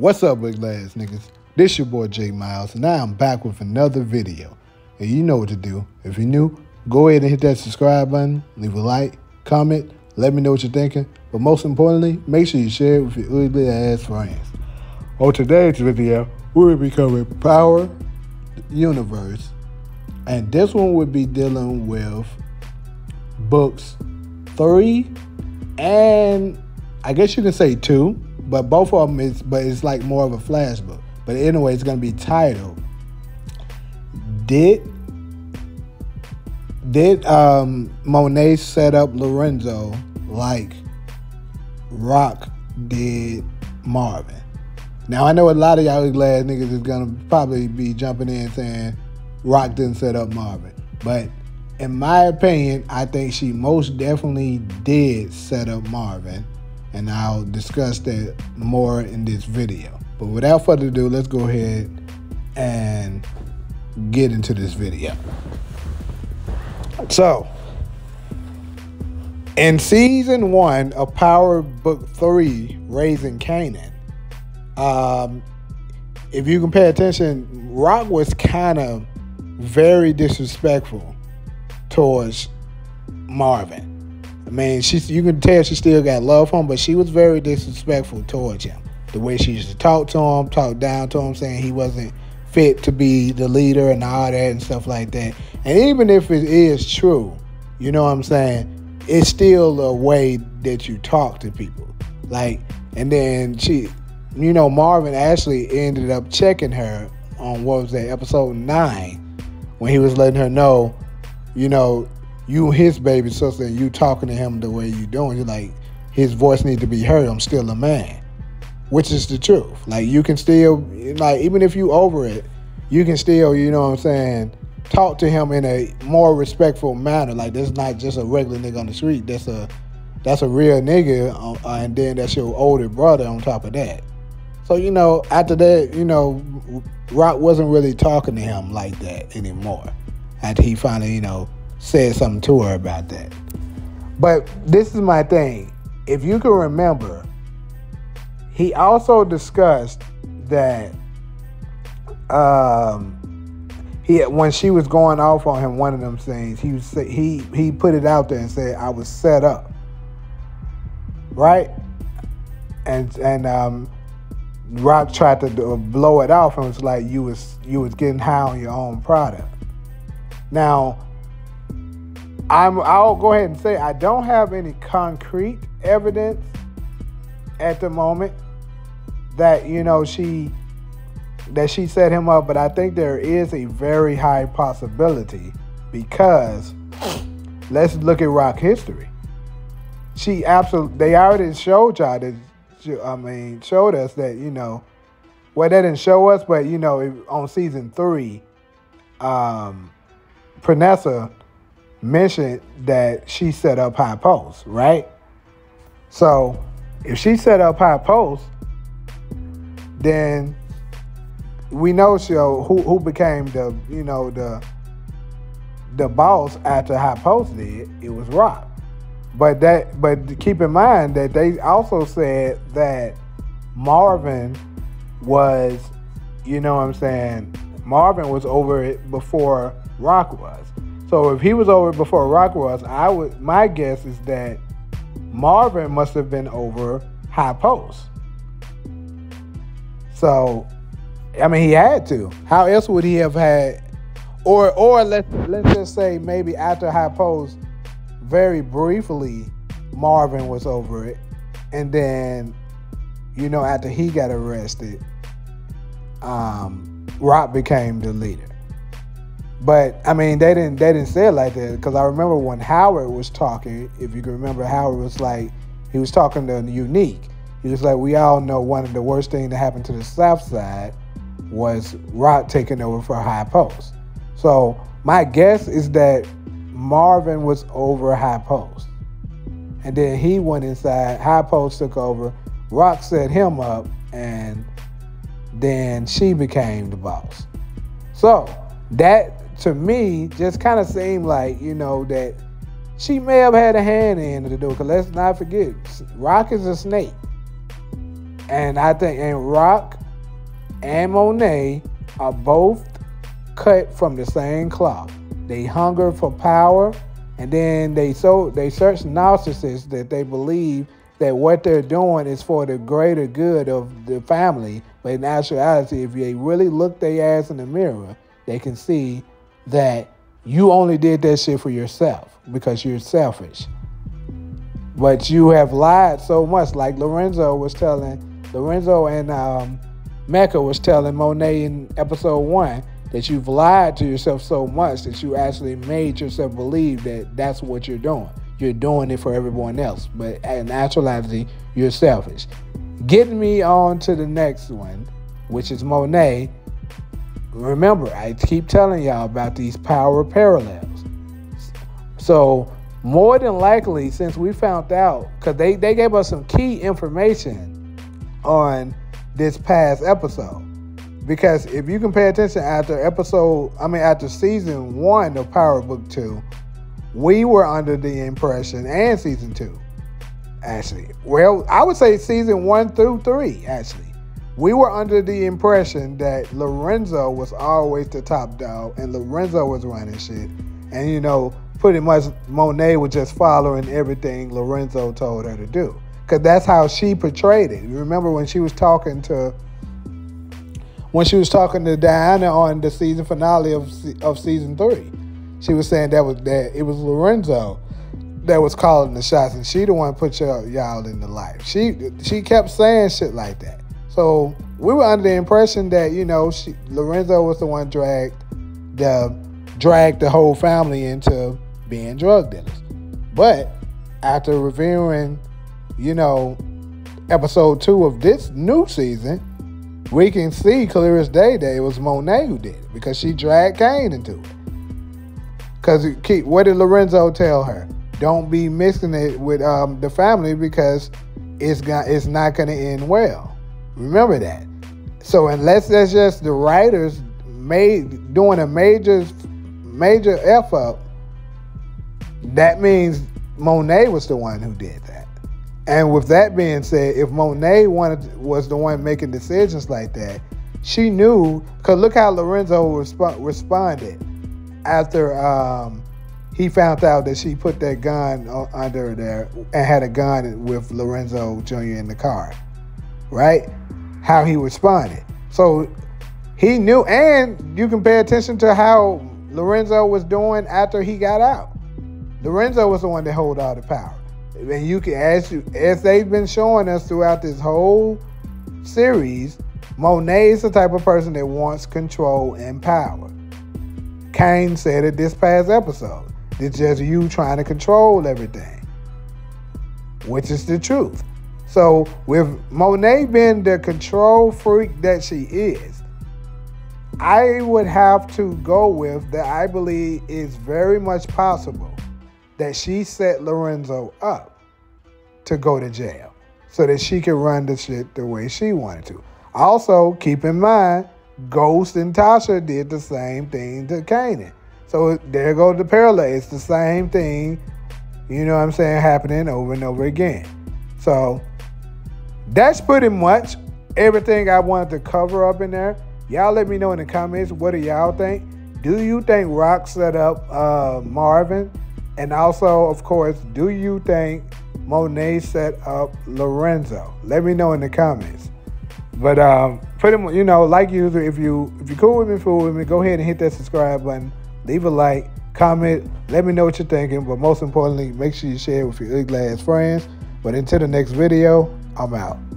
What's up, big ass niggas? This your boy Jay Miles, and now I'm back with another video. And you know what to do. If you're new, go ahead and hit that subscribe button, leave a like, comment, let me know what you're thinking. But most importantly, make sure you share it with your ugly ass friends. On today's video, we will be covering Power Universe, and this one would be dealing with books three and I guess you can say two, but both of them is but it's like more of a flash book. But anyway, it's gonna be titled Did Did um, Monet set up Lorenzo like Raq did Marvin? Now I know a lot of y'all glad niggas is gonna probably be jumping in saying Raq didn't set up Marvin. But in my opinion, I think she most definitely did set up Marvin, and I'll discuss that more in this video. But without further ado, let's go ahead and get into this video. So, in season one of Power Book Three, Raising Kanan, um, if you can pay attention, Raq was kind of very disrespectful towards Marvin. I mean, she you can tell she still got love for him, but she was very disrespectful towards him. The way she used to talk to him, talk down to him, saying he wasn't fit to be the leader and all that and stuff like that. And even if it is true, you know what I'm saying? It's still a way that you talk to people. Like, and then she, you know, Marvin actually ended up checking her on what was that episode nine when he was letting her know you know, you his baby sister and you talking to him the way you doing, you're like, his voice needs to be heard. I'm still a man, which is the truth. Like you can still, like even if you over it, you can still, you know what I'm saying, talk to him in a more respectful manner. Like that's not just a regular nigga on the street. That's a that's a real nigga, uh, and then that's your older brother on top of that. So you know, after that, you know, Raq wasn't really talking to him like that anymore after he finally, you know, said something to her about that. But this is my thing. If you can remember, he also discussed that um, he when she was going off on him one of them things, he was he he put it out there and said I was set up, right? And and um, Raq tried to blow it off and was like you was you was getting high on your own product. Now, I'm, I'll go ahead and say I don't have any concrete evidence at the moment that you know she that she set him up, but I think there is a very high possibility because let's look at Raq history. She absolutely they already showed y'all that I mean showed us that you know well they didn't show us, but you know on season three, um, Pranessa mentioned that she set up high post, right? So if she set up high post, then we know she uh, who who became the you know the the boss after high post did. It was Raq. But that but keep in mind that they also said that Marvin was, you know what I'm saying, Marvin was over it before Raq was. So if he was over before Raq was, I would my guess is that Marvin must have been over High Post. So I mean he had to. How else would he have had or or let's let's just say maybe after High Post, very briefly, Marvin was over it. And then, you know, after he got arrested, um, Raq became the leader. But I mean, they didn't they didn't say it like that because I remember when Howard was talking. If you can remember, Howard was like he was talking to Unique. He was like, we all know one of the worst things that happened to the South Side was Raq taking over for High Post. So my guess is that Marvin was over High Post, and then he went inside. High Post took over. Raq set him up, and then she became the boss. So that to me just kind of seemed like, you know, that she may have had a hand in the door. Because let's not forget, Raq is a snake. And I think and Raq and Monet are both cut from the same cloth. They hunger for power, and then they so they search narcissists that they believe that what they're doing is for the greater good of the family. But in actuality, if they really look their ass in the mirror, they can see that you only did that shit for yourself because you're selfish. But you have lied so much, like Lorenzo was telling Lorenzo and um, Mecca was telling Monet in episode one that you've lied to yourself so much that you actually made yourself believe that that's what you're doing you're doing it for everyone else. But in actuality, you're selfish. Getting me on to the next one, which is Monet. Remember, I keep telling y'all about these power parallels. So, more than likely, since we found out, because they, they gave us some key information on this past episode. Because if you can pay attention after episode, I mean, after season one of Power Book 2, we were under the impression, and season two, actually. Well, I would say season one through three, actually. We were under the impression that Lorenzo was always the top dog and Lorenzo was running shit. And, you know, pretty much Monet was just following everything Lorenzo told her to do. Because that's how she portrayed it. Remember when she was talking to when she was talking to Diana on the season finale of of season three she was saying that was that it was Lorenzo that was calling the shots, and she the one put y'all, y'all in the life. She she kept saying shit like that. So we were under the impression that you know she, Lorenzo was the one dragged the dragged the whole family into being drug dealers. But after reviewing, you know, episode two of this new season, we can see clear as day that it was Monet who did it because she dragged Cane into it. Because what did Lorenzo tell her? Don't be mixing it with um, the family because it's got it's not going to end well. Remember that. So unless that's just the writers made doing a major major f up, that means Monet was the one who did that. And with that being said, if Monet wanted was the one making decisions like that, she knew. Cause look how Lorenzo resp- responded after um, he found out that she put that gun under there and had a gun with Lorenzo Jr. in the car, right? How he responded. So he knew, and you can pay attention to how Lorenzo was doing after he got out. Lorenzo was the one that hold all the power. And you can, as you, as they've been showing us throughout this whole series, Monet is the type of person that wants control and power. Cane said it this past episode. It's just you trying to control everything, which is the truth. So, with Monet being the control freak that she is, I would have to go with that I believe is very much possible that she set Lorenzo up to go to jail so that she could run the shit the way she wanted to. Also, keep in mind, Ghost and Tasha did the same thing to Kanan. So there goes the parallel. It's the same thing, you know what I'm saying, happening over and over again. So that's pretty much everything I wanted to cover up in there. Y'all let me know in the comments what do y'all think? Do you think Raq set up uh, Marvin? And also, of course, do you think Monet set up Lorenzo? Let me know in the comments. But um, pretty much, you know, like usual, if you if you cool with me, fool with me, go ahead and hit that subscribe button, leave a like, comment, let me know what you're thinking. But most importantly, make sure you share with your ugly ass friends. But until the next video, I'm out.